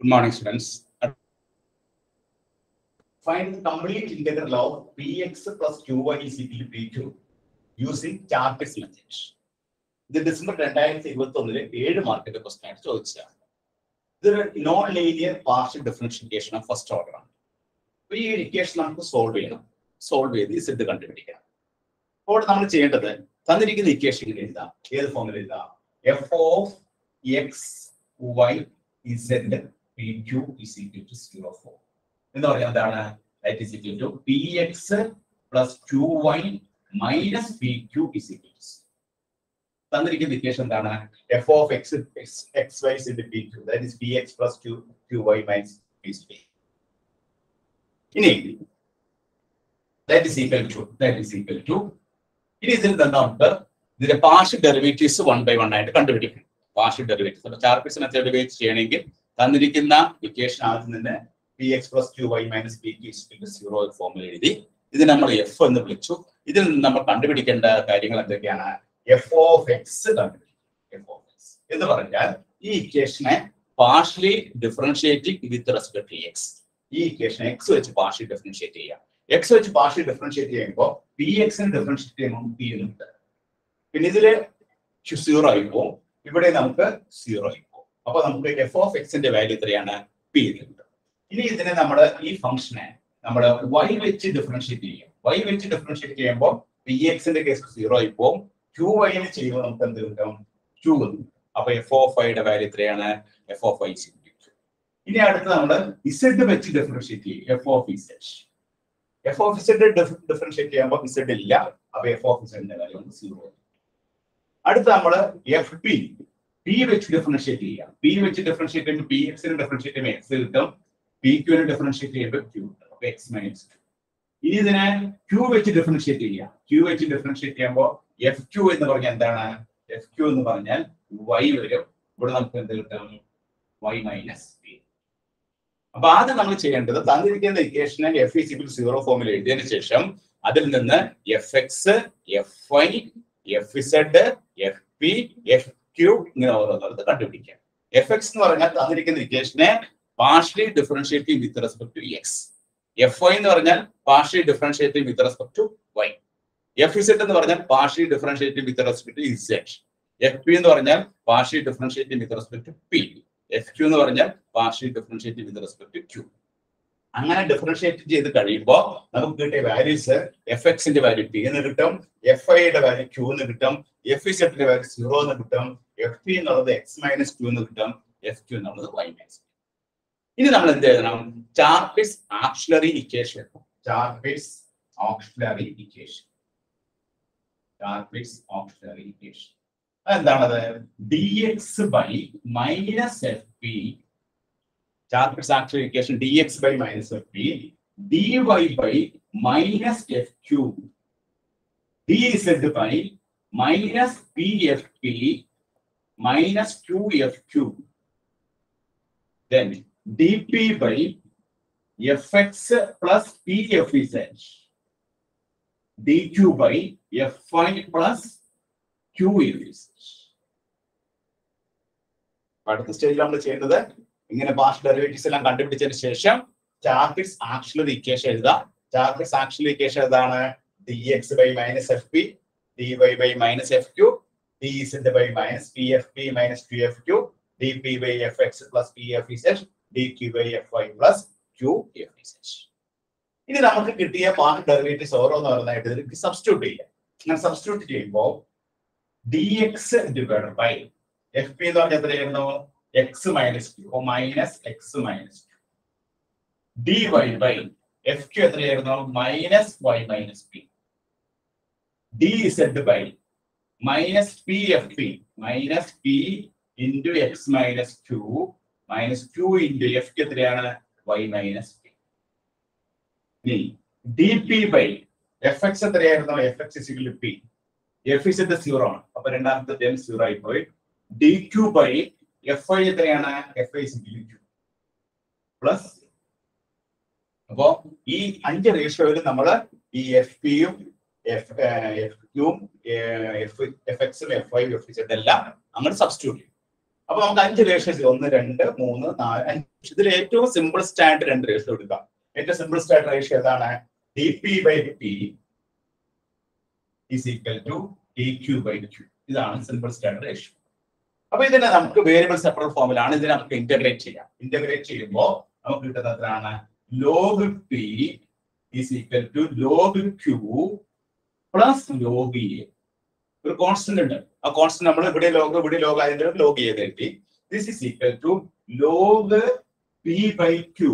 Good morning, students. Find the complete integral of px plus qy is equal to p2 using Charpitz method. ഇത് December രണ്ടായിരത്തി ഇരുപത്തി ഒന്നിലെ ഏഴ് മാർക്കിന്റെ question ആയിട്ട് ചോദിച്ചതാണ് ഇതൊരു non linear partial differentiation of first order ആണ്. ഈ ഇക്വേഷൻ നമുക്ക് സോൾവ് ചെയ്യണം. സോൾവ് ചെയ്ത് സെറ്റ് കണ്ടുപിടിക്കണം. അപ്പോൾ നമ്മൾ ചെയ്യേണ്ടത് തന്നിരിക്കുന്ന ഇക്വേഷൻ എഴുതാം. ഏത് ഫോമിൽ എഴുതാം? F of X Y Z P Q is equal to zero form എന്ന് പറഞ്ഞാൽ എന്താണ് that is equal to P X plus Q Y minus P Q is equal to തന്നിരിക്കുന്ന ഇക്വേഷൻ എന്താണ്? F of X X Y in P Q that is P X plus Q Q Y minus P P ഇനി that is equal to that is equal to ഇനി ഇതിൽ നിന്ന് നമുക്ക് ഇതിന്റെ partial derivatives one by one ആയിട്ട് കണ്ടുപിടിക്കണം partial derivatives അപ്പൊ ചാർപ്പിസ് method ഉപയോഗിച്ച് ചെയ്യണമെങ്കിൽ തന്നിരിക്കുന്ന ഇക്വേഷൻ ആദ്യം തന്നെ P X plus Q Y minus P Q zero ഫോമിൽ എഴുതി. ഇത് നമ്മൾ എഫ് എന്ന് വിളിച്ചു. ഇതിൽ നിന്ന് നമ്മൾ കണ്ടുപിടിക്കേണ്ട കാര്യങ്ങൾ എന്തൊക്കെയാണ്? എഫ് ഓഫ് എക്സ് കണ്ടുപിടിക്കും എന്ന് പറഞ്ഞാൽ ഈ ഇക്വേഷനെ partially differentiating with respect to X ഈ ഇക്വേഷൻ എക്സ് വെച്ച് പാർഷ്യലി ഡിഫറൻഷിയേറ്റ് ചെയ്യാം. എക്സ് വെച്ച് പാർഷ്യലി ഡിഫറൻഷിയേറ്റ് ചെയ്യുമ്പോൾ പി എക്സിന് ഡിഫറൻഷിയേറ്റ് ചെയ്യുമ്പോൾ പി എന്ന് കിട്ടുക പിന്നെ ഇതിൽ സീറോ ആയി പോകും. ഇവിടെ നമുക്ക് സീറോ ആയി പോകും അപ്പൊ നമുക്ക് എഫ് ഓഫ് എക്സിന്റെ വാല്യൂ എത്രയാണ്? പി എന്ന് ഇനി ഇതിനെ നമ്മൾ ഈ ഫംഗ്ഷനെ നമ്മൾ വൈ വെച്ച് ഡിഫറൻഷിയേറ്റ് ചെയ്യും. വൈ വെച്ച് ഡിഫറൻഷിയേറ്റ് ചെയ്യുമ്പോൾ പി എക്സിന്റെ കേസ് സീറോ ആയി പോകും ക്യൂ വൈന് ചെയ്യുമ്പോൾ നമുക്ക് എന്ത് കിട്ടും? ക്യൂ എന്ന് അപ്പൊ എഫ് ഓഫ് ഐയുടെ വാല്യൂ എത്രയാണ്? എഫ് ഓഫ് ഐ സി ഇനി അടുത്ത് നമ്മൾ ഇസഡ് വെച്ച് ഡിഫറൻഷിയേറ്റ് ചെയ്യും. F of Z F of Z differentiate ചെയ്യുമ്പോൾ ഇസഡ് ഇല്ല. അപ്പൊ എഫ് ഓഫ് ഇസഡിന്റെ വാല്യൂ സീറോ അടുത്ത് നമ്മൾ എഫ് പി പി വെച്ച് ഡിഫറൻഷിയേറ്റ് ചെയ്യാം. പി വെച്ച് ഡിഫറൻഷിയേറ്റ് ചെയ്യുമ്പോൾ പി എക്സിന് ഡിഫറൻഷിയേറ്റ് ചെയ്യുമ്പോൾ എക്സ് കിട്ടും. പി ക്യൂവിന് ഡിഫറൻഷിയേറ്റ് ചെയ്യുമ്പോൾ ക്യൂ കിട്ടും. അപ്പൊ എക്സ് മൈനസ് ഇനി ഇതിനെ ക്യൂ വെച്ച് ഡിഫറൻഷിയേറ്റ് ചെയ്യാം. ക്യൂ വെച്ച് ഡിഫറൻഷിയേറ്റ് ചെയ്യുമ്പോൾ എഫ് ക്യൂ എന്ന് പറഞ്ഞാൽ എന്താണ്? എഫ് ക്യൂ എന്ന് പറഞ്ഞാൽ വൈ വരും. ഇവിടെ നമുക്ക് എന്ത് കിട്ടും? വൈ മൈനസ് പി അപ്പൊ ആദ്യം നമ്മൾ ചെയ്യേണ്ടത് തന്നിരിക്കുന്ന ഇക്വേഷനെ എഫ് ഇസിബിൾ സീറോ ഫോമിൽ എഴുതിയതിനു ശേഷം അതിൽ നിന്ന് F X F I F Z F P F Q ഇങ്ങനെ ഓരോന്നത് കണ്ടുപിടിക്കാം. എഫ് എക്സ് എന്ന് പറഞ്ഞാൽ തന്നിരിക്കുന്ന ഇക്വേഷനെ partially differentiating with respect to X F Y എന്ന് പറഞ്ഞാൽ partially differentiating with respect to Y F Z എന്ന് പറഞ്ഞാൽ partially differentiating with respect to Z F P എന്ന് പറഞ്ഞാൽ partially differentiating with respect to P F Q എന്ന് പറഞ്ഞാൽ partially differentiate with respect to Q അങ്ങനെ differentiate ചെയ്ത് കഴിയുമ്പോൾ നമുക്ക് കിട്ടിയ വാല്യൂസ് എഫ് എക്സിന്റെ വാല്യൂ പി എന്ന് കിട്ടും എഫ് ഐയുടെ വാല്യൂ ക്യൂ എന്ന് കിട്ടും എഫ് ഇസെറ്റിന്റെ വാല്യൂ സീറോ എന്ന് കിട്ടും എഫ് പി എന്നുള്ളത് എക്സ് മൈനസ് ക്യൂ എന്ന് കിട്ടും. എഫ് ക്യൂ എന്നുള്ളത് വൈ മൈനസ് ഇനി നമ്മൾ എന്ത് എഴുതണം? Charpit's auxiliary equation Charpit's auxiliary equation Charpit's auxiliary equation അതെന്താണത്? D X by minus F P Charpit's actual equation D X by minus F P D Y by minus F Q D Z by minus P F P minus q then dp by fx plus pfz dq by fy plus qfz അടുത്ത സ്റ്റേജിൽ നമ്മൾ ചെയ്യുന്നത് ഇങ്ങനെ partial derivatives എല്ലാം കണ്ടുപിടിച്ചതിന് ശേഷം ചാർട്ടിക്സ് actual equation എഴുതാം Charpit's actual equation എന്താണ് dx X by minus F P D Y by is by minus pfp minus qfq dp by fx plus pfz dq by fy plus qfz Q Q ഇനി നമുക്ക് കിട്ടിയ part derivatives ഓരോന്ന് ഓരോന്നായിട്ട് ഇതിലേക്ക് substitute ചെയ്യാം. അങ്ങനെ substitute ചെയ്യുമ്പോൾ D X divide by F P എന്ന് പറഞ്ഞാൽ എത്രയായിരുന്നു X minus Q minus X minus D Y by F Q എത്രയായിരുന്നു minus Y minus P D Z by minus P F P minus P into X minus Q minus Q into F എത്രയാണ്? Y minus P D P by F X എത്രയായിരുന്നു F X is equal P F Z zero ആണ്. അപ്പൊ രണ്ടാമത്തെ term zero ആയി പോയി D Q by F I എത്രയാണ് F I is equal Q plus അപ്പോ ഈ അഞ്ച് റേഷ്യോയിൽ നമ്മൾ ഈ എഫ് പിയും എഫ് എഫ് സബ്സ്റ്റിറ്റ്യൂട്ട് ചെയ്യും. അപ്പൊ നമുക്ക് അഞ്ച് റേഷ്യോസ് ഒന്ന് രണ്ട് മൂന്ന് നാല് അഞ്ച്. ഇതിൽ ഏറ്റവും സിമ്പിൾസ്റ്റ് ആയിട്ട് രണ്ട് റേഷ്യോ എടുക്കാം. ഏറ്റവും സിമ്പിൾസ്റ്റ് ആയിട്ട് റേഷ്യോ ഏതാണ്? D P by P is equal to D Q by Q ഇതാണ് സിമ്പിൾസ്റ്റ് ആയിട്ട് റേഷ്യോ അപ്പൊ ഇതിനെ നമുക്ക് വേരിയബിൾ സെപ്പറേറ്റ് ഫോമിലാണ് ഇതിനെ നമുക്ക് ഇന്റഗ്രേറ്റ് ചെയ്യാം. ഇന്റഗ്രേറ്റ് ചെയ്യുമ്പോൾ നമുക്ക് കിട്ടുന്നത് എത്രയാണ്? Log P is equal to log Q plus log A ഒരു കോൺസ്റ്റന്റ് ഉണ്ട്. ആ കോൺസ്റ്റന്റ് നമ്മൾ ഇവിടെ ലോഗ് ഇവിടെ ലോഗ് അതിന്റെ ലോഗ് ചെയ്ത് എഴുതി this is equal to log P by Q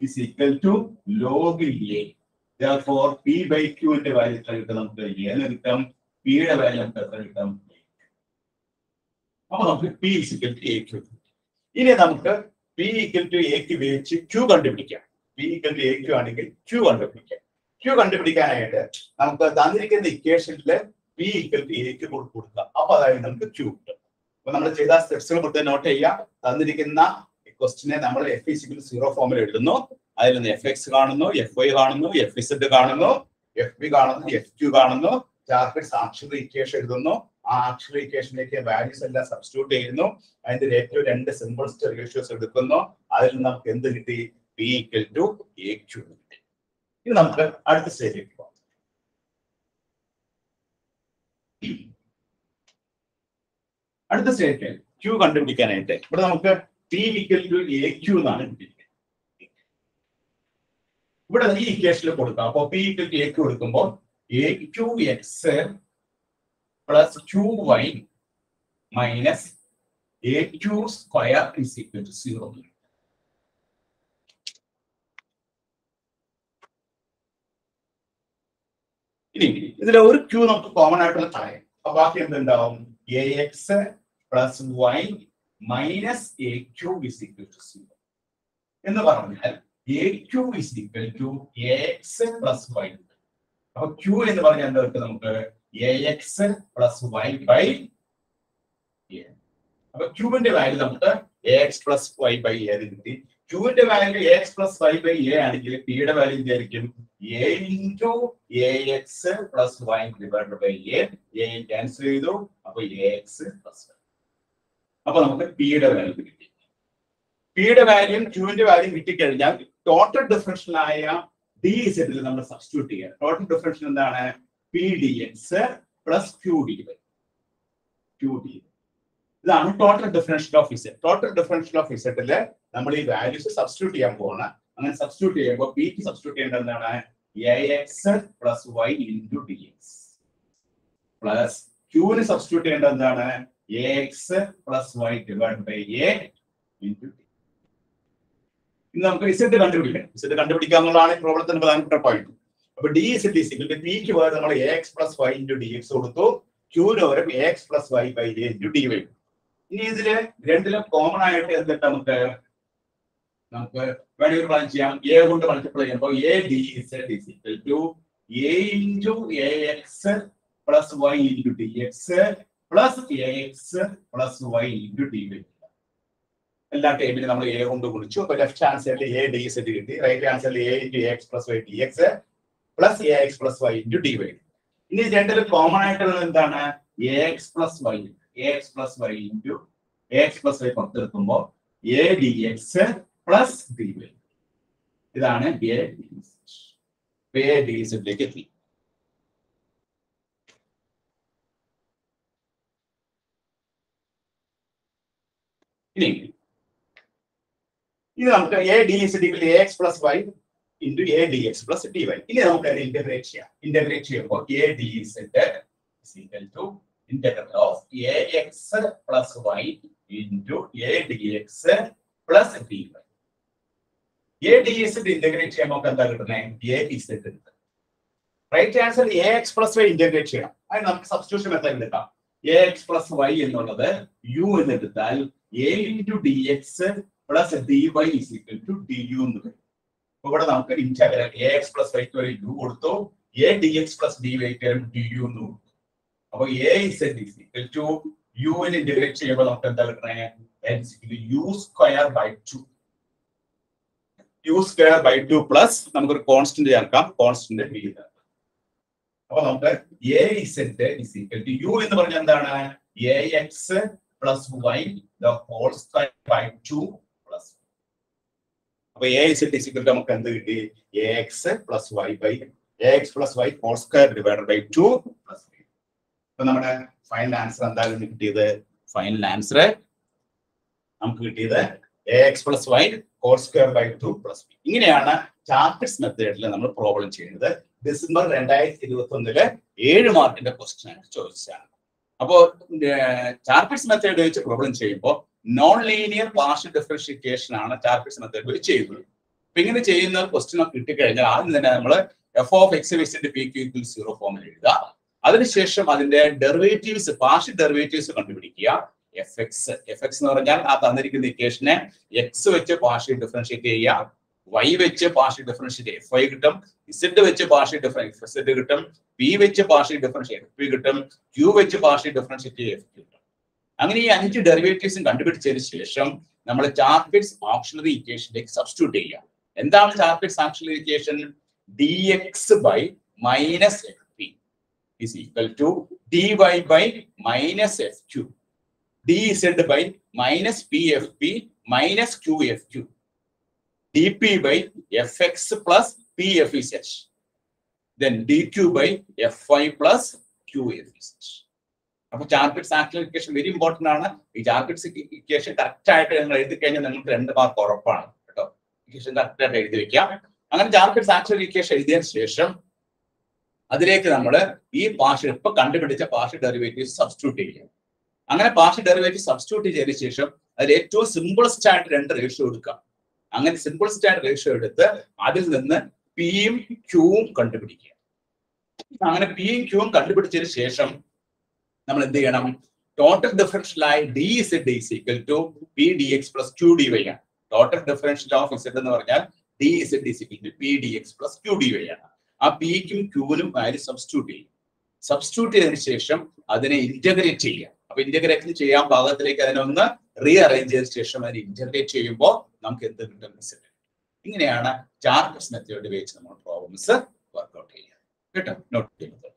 is equal to log A therefore P by ക്യൂവിന്റെ value എത്ര കിട്ടും നമുക്ക്? എ എന്ന് കിട്ടും പിയുടെ വാല്യൂ നമുക്ക് എത്ര കിട്ടും? അപ്പൊ നമുക്ക് P is equal to A Q ഇനി നമുക്ക് P equal to A Q ഉപയോഗിച്ച് ക്യൂ കണ്ടുപിടിക്കാം. P equal to A Q ആണെങ്കിൽ ക്യൂ കണ്ടുപിടിക്കാം. ക്യൂ കണ്ടുപിടിക്കാനായിട്ട് നമുക്ക് തന്നിരിക്കുന്ന ഇക്വേഷനിൽ പി ഈക്വൽ ടു എക്ക് കൊടുക്കുക. അപ്പൊ അതായത് നമുക്ക് ക്യൂ കിട്ടും. അപ്പൊ നമ്മൾ ചെയ്ത സ്റ്റെപ്സുകൾ കൊടുത്ത് നോട്ട് ചെയ്യുക. തന്നിരിക്കുന്ന ക്വസ്റ്റിനെ നമ്മൾ എഫ് ഇസിക്കൽ സീറോ ഫോമിൽ എഴുതുന്നു. അതിൽ നിന്ന് എഫ് എക്സ് കാണുന്നു എഫ് വൈ കാണുന്നു എഫ് ഇസഡ് കാണുന്നു എഫ് ബി കാണുന്നു എഫ് ക്യൂ കാണുന്നു. ചാർപ്പിറ്റ്സ് ആക്ച്വൽ ഇക്വേഷൻ എഴുതുന്നു. ആ ആക്ച്വൽ ഇക്വേഷനിലേക്ക് വാല്യൂസ് എല്ലാം സബ്സ്റ്റിറ്റ്യൂട്ട് ചെയ്യുന്നു. അതിന്റെ ഏറ്റവും രണ്ട് സിമ്പിൾസ്റ്റ് റേഷ്യോസ് എടുക്കുന്നു. അതിൽ നമുക്ക് എന്ത് കിട്ടി? P equal to A Q ഇനി നമുക്ക് അടുത്ത സ്റ്റേജിലേക്ക് പോകാം. അടുത്ത സ്റ്റേജിൽ ക്യൂ കണ്ടുപിടിക്കാനായിട്ട് ഇവിടെ നമുക്ക് ഇവിടെ ഈ ഇക്വേഷനിൽ കൊടുക്കാം. അപ്പൊ P equal to A Q എടുക്കുമ്പോൾ A Q X plus Q Y minus A Q square is equal to zero ഇനി ഇതിൽ ഒരു ക്യൂ നമുക്ക് കോമൺ ആയിട്ടുള്ള പറയാം. അപ്പൊ ബാക്കി എന്തുണ്ടാവും? A X plus Y minus A Q is equal to zero എന്ന് പറഞ്ഞാൽ A Q is equal to A X plus Y അപ്പൊ ക്യൂ എന്ന് പറഞ്ഞാൽ എന്താ നമുക്ക്? A X plus Y by A അപ്പൊ ക്യൂവിന്റെ വാല്യൂ നമുക്ക് A X plus Y by A കിട്ടി. ക്യൂവിന്റെ value A X plus Y by A ആണെങ്കിൽ പിയുടെ വാല്യൂ എന്തായിരിക്കും? A into A X plus Y divide by A A cancel ചെയ്തു. അപ്പൊ A X plus Y അപ്പൊ നമുക്ക് പിയുടെ വാല്യൂ കിട്ടി. പിയുടെ വാല്യൂം ക്യൂവിന്റെ വാല്യൂം കിട്ടിക്കഴിഞ്ഞാൽ ടോട്ടൽ ഡിഫറൻഷ്യലായ ഡി സെറ്റിൽ നമ്മൾ സബ്സ്റ്റിറ്റ്യൂട്ട് ചെയ്യുക ടോട്ടൽ ഡിഫറൻഷ്യൽ എന്താണ്? P D X plus Q D Q D ഇതാണ് total differential of Z total differential of ഇസെറ്റിൽ നമ്മൾ ഈ വാല്യൂസ് സബ്സ്റ്റിറ്റ്യൂട്ട് ചെയ്യാൻ പോകണം അങ്ങനെ സബ്സ്റ്റിറ്റ്യൂട്ട് ചെയ്യുമ്പോൾ ബി ടു സബ്സ്റ്റിറ്റ്യൂട്ട് ചെയ്യേണ്ടത് എന്താണ്? A X plus Y into D X plus ക്യൂവിന് substitute ചെയ്യേണ്ടത് എന്താണ്? A X plus Y divide by A into D ഇന്ന് നമുക്ക് ഇസെറ്റ് കണ്ടുപിടിക്കണം ഇസെറ്റ് കണ്ടുപിടിക്കുക എന്നുള്ളതാണ് ഈ പ്രോബ്ലത്തിന്റെ പ്രധാനപ്പെട്ട പോയിന്റ് അപ്പൊ ഡി ഇസെറ്റ് ഈസിക്കൽ പിക്ക് പകരം നമ്മൾ A X plus Y into D X കൊടുത്തു. ക്യൂന് പകരം A X plus Y by A into D Y ഇനി ഇതിൽ രണ്ടിലും കോമൺ ആയിട്ട് എന്തിട്ട് നമുക്ക്? നമുക്ക് വേണമെങ്കിൽ പ്ലാൻ ചെയ്യാം. എ കൊണ്ട് മൾട്ടിപ്ലൈ ചെയ്യുമ്പോൾ A D Z is equal to A into A X plus Y into D X plus A X plus Y into D Y എല്ലാ ടൈമിലും നമ്മൾ എ കൊണ്ട് ഗുണിച്ചു. അപ്പൊ ലെഫ്റ്റ് ഹാൻഡ് സൈഡിൽ എ ഡി സെറ്റ് കിട്ടി. റൈറ്റ് ഹാൻഡ് സൈഡിൽ A into X plus Y D X plus A X plus Y into D Y ഇനി രണ്ടിൽ കോമൺ ആയിട്ടുള്ളത് എന്താണ്? A X plus Y A X plus Y into A X plus Y പുറത്തെടുക്കുമ്പോൾ A D X plus B Y ഇതാണ് A D എത്തി. ഇനി ഇത് നമുക്ക് A D S degree A X plus Y into A D X plus D Y ഇനി നമുക്ക് അത് integrate ചെയ്യാം. Integrate ചെയ്യുമ്പോൾ A D Z equal to integral of A X plus Y into A D X plus D Y A D S integrate ചെയ്യുമ്പോൾ നമുക്ക് എന്താ കിട്ടുന്നത് A B Z കിട്ടും right answer A X plus Y integrate ചെയ്യണം. അതിന് നമുക്ക് substitution method എടുക്കാം. A X plus Y എന്നുള്ളത് യു എന്ന് എടുത്താൽ A into D X plus D Y is equal to D U എന്ന് വരും. ഇവിടെ നമുക്ക് ഇന്റഗ്രൽ എ എക്സ് പ്ലസ് വൈക്ക് ഒരു യു കൊടുത്തു. A D X plus D വൈക്ക് ഡി യു എന്ന് കൊടുത്തു. അപ്പൊ A Z is equal to യുവിന് integrate ചെയ്യുമ്പോൾ നമുക്ക് എന്താ കിട്ടണേ U square by two U square by two plus നമുക്കൊരു കോൺസ്റ്റന്റ് ചേർക്കാം കോൺസ്റ്റന്റ് ബി അപ്പൊ നമുക്ക് A Z is equal to U എന്ന് പറഞ്ഞാൽ എന്താണ്? A X plus Y the whole square by two plus അപ്പൊ എ ഇസ് ഡിസിക്കൽ നമുക്ക് എന്ത് കിട്ടി? A X plus Y by A X plus Y whole square divide by two plus അപ്പൊ നമ്മുടെ ഫൈനൽ ആൻസർ എന്തായിരുന്നു കിട്ടിയത്? ഫൈനൽ ആൻസർ നമുക്ക് കിട്ടിയത് A X plus Y whole square by two plus B. ഇങ്ങനെയാണ് ചാപ്റ്റേഴ്സ് മെത്തേഡിൽ നമ്മൾ പ്രോബ്ലം ചെയ്യുന്നത്. ഡിസംബർ രണ്ടായിരത്തി ഇരുപത്തി ഒന്നിൽ ഏഴ് മാർക്കിന്റെ ക്വസ്റ്റ്യൻ ആണ് ചോദിച്ചതാണ് അപ്പോ ചാപ്റ്റേഴ്സ് മെത്തേഡ് വെച്ച് പ്രോബ്ലം ചെയ്യുമ്പോൾ നോൺ ലീനിയർ പാർഷ്യൽ ഡിഫറൻഷിയേഷൻ ആണ് ചാപ്റ്റേഴ്സ് മെത്തേഡ് വെച്ച് ചെയ്യുന്നത്. അപ്പൊ ഇങ്ങനെ ചെയ്യുന്ന ക്വസ്റ്റ്യൻ കിട്ടിക്കഴിഞ്ഞാൽ ആദ്യം തന്നെ നമ്മൾ എഫ് ഓഫ് എക്സ് വെച്ചിന്റെ പി ക്യൂ സീറോ ഫോമിൽ എഴുതുക. അതിനുശേഷം അതിന്റെ ഡെറിവേറ്റീവ്സ് പാർഷ്യൽ ഡെറിവേറ്റീവ്സ് കണ്ടുപിടിക്കുക. എഫ് എക്സ് എഫ് എക്സ് എന്ന് പറഞ്ഞാൽ ആ തന്നിരിക്കുന്ന ഇക്വേഷനെ എക്സ് വെച്ച് പാർഷ്യൽ ഡിഫറൻഷിയേറ്റ് ചെയ്യുക വൈ വെച്ച് പാർഷ്യൽ ഡിഫറൻഷിയേറ്റ് എഫ് ഐ കിട്ടും ഇസഡ് വെച്ച് പാർഷ്യൽ ഡിഫറൻസ് ഇസഡ് കിട്ടും പി വെച്ച് പാർഷ്യൽ ഡിഫറൻഷിയേറ്റ് എഫ് പി കിട്ടും ക്യൂ വെച്ച് പാർഷ്യൽ ഡിഫറൻഷിയേറ്റ് എഫ് കിട്ടും. അങ്ങനെ ഈ അഞ്ച് ഡെറിവേറ്റീവ്സും കണ്ടുപിടിച്ചതിന് ശേഷം നമ്മൾ ചാർപിറ്റ്സ് ഓപ്ഷണറി ഇക്വേഷനിലേക്ക് സബ്സ്റ്റിറ്റ്യൂട്ട് ചെയ്യുക. എന്താണ് Charpit's ഓപ്ഷണറി equation D X by minus F P is equal to dy by minus fq dz by minus pfp minus qfq dp by fx plus pfz then dq by fy plus qfz അപ്പൊ Charpit's equation very important ആണ്. ഈ Charpit's equation correct ആയിട്ട് നിങ്ങൾ എഴുതി കഴിഞ്ഞാൽ നിങ്ങൾക്ക് രണ്ട് mark ഉറപ്പാണ് കേട്ടോ. ഇക്വേഷൻ കറക്റ്റ് ആയിട്ട് എഴുതി വെക്കാം. അങ്ങനെ ചാർപ്പിറ്റ്സ് ഇക്വേഷൻ എഴുതിയതിനു ശേഷം അതിലേക്ക് നമ്മൾ ഈ പാർഷ്യൽ ഇപ്പൊ കണ്ടുപിടിച്ച പാർഷ്യൽ ഡെറിവേറ്റീവ് സബ്സ്റ്റിറ്റ്യൂട്ട് ചെയ്യും അങ്ങനെ പാർഷ്യൽ ഡെറിവേറ്റീവ് സബ്സ്റ്റിറ്റ്യൂട്ട് ചെയ്ത ശേഷം അതിൽ ഏറ്റവും സിമ്പിളസ്റ്റ് സ്റ്റാൻഡേർഡ് രണ്ട് റേഷ്യോ എടുക്കാം. അങ്ങനെ സിമ്പിളസ്റ്റ് സ്റ്റാൻഡേർഡ് റേഷ്യോ എടുത്ത് അതിൽ നിന്ന് പിയും ക്യൂവും കണ്ടുപിടിക്കുക. അങ്ങനെ പിയും ക്യൂവും കണ്ടുപിടിച്ചതിന് ശേഷം നമ്മൾ എന്ത് ചെയ്യണം? Total ഡിഫറൻഷ്യലായി D Z is equal to P D X plus Q D Y ആണ്. ടോട്ടൽ ഡിഫറൻഷ്യൽ ഓഫ് ഇസെഡ് എന്ന് പറഞ്ഞാൽ D Z is equal to P D X plus Q D Y ആണ് ആ പിക്കും ക്യൂവിനും വാല്യൂ സബ്സ്റ്റിറ്റ്യൂട്ട് ചെയ്യും? Substitute ചെയ്തതിനു ശേഷം അതിനെ ഇന്റഗ്രേറ്റ് ചെയ്യുക അപ്പൊ ഇന്റഗ്രേറ്റ് ചെയ്യാൻ പാകത്തിലേക്ക് അതിനെ ഒന്ന് റീ അറേഞ്ച് ചെയ്ത ശേഷം അതിനെ ഇന്റഗ്രേറ്റ് ചെയ്യുമ്പോൾ നമുക്ക് എന്ത് കിട്ടും? റിസൾട്ട് ഇങ്ങനെയാണ് ചാർക്കസ് മെത്തേഡ് വെച്ച് നമ്മൾ പ്രോബ്ലംസ് വർക്ക്ഔട്ട് ചെയ്യുക കേട്ടോ? നോട്ട് ചെയ്യുന്നത്.